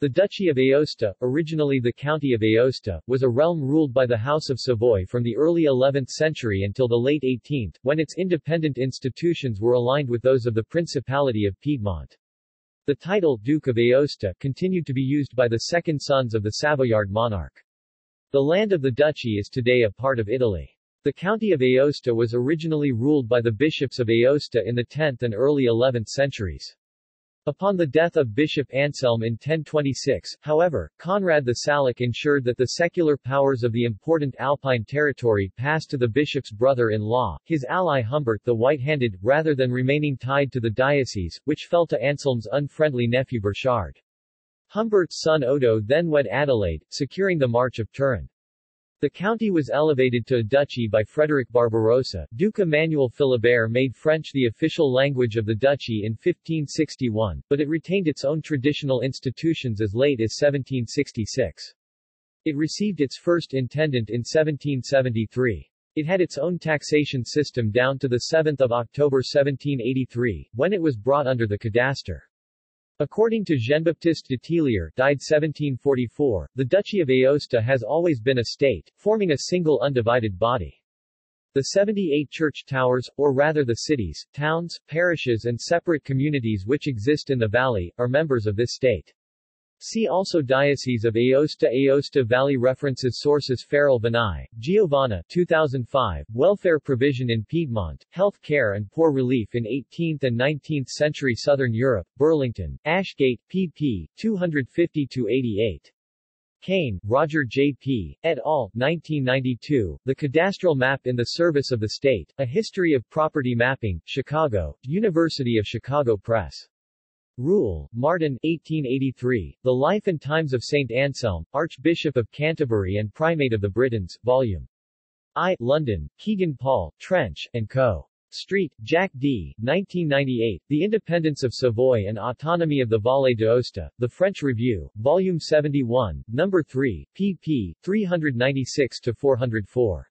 The Duchy of Aosta, originally the County of Aosta, was a realm ruled by the House of Savoy from the early 11th century until the late 18th, when its independent institutions were aligned with those of the Principality of Piedmont. The title, Duke of Aosta, continued to be used by the second sons of the Savoyard monarch. The land of the duchy is today a part of Italy. The county of Aosta was originally ruled by the bishops of Aosta in the 10th and early 11th centuries. Upon the death of Bishop Anselm in 1026, however, Conrad the Salic ensured that the secular powers of the important Alpine territory passed to the bishop's brother-in-law, his ally Humbert the White-Handed, rather than remaining tied to the diocese, which fell to Anselm's unfriendly nephew Burchard. Humbert's son Odo then wed Adelaide, securing the March of Turin. The county was elevated to a duchy by Frederick Barbarossa. Duke Emmanuel Philibert made French the official language of the duchy in 1561, but it retained its own traditional institutions as late as 1766. It received its first intendant in 1773. It had its own taxation system down to 7 October 1783, when it was brought under the cadaster. According to Jean-Baptiste de Tillier, died 1744, the Duchy of Aosta has always been a state, forming a single undivided body. The 78 church towers, or rather the cities, towns, parishes and separate communities which exist in the valley, are members of this state. See also Diocese of Aosta Aosta Valley References Sources Farrell-Vinay, Giovanna 2005, Welfare Provision in Piedmont, Health Care and Poor Relief in 18th and 19th Century Southern Europe, Burlington, Ashgate, pp. 250-88. Kain, Roger J. P., et al., 1992, The Cadastral Map in the Service of the State, A History of Property Mapping, Chicago, University of Chicago Press. Rule, Martin 1883, The Life and Times of St. Anselm, Archbishop of Canterbury and Primate of the Britons, Vol. I, London, Kegan Paul, Trench, and Co. Street, Jack D., 1998, The Independence of Savoy and Autonomy of the Vallée d'Aosta, The French Review, Volume 71, No. 3, pp. 396-404.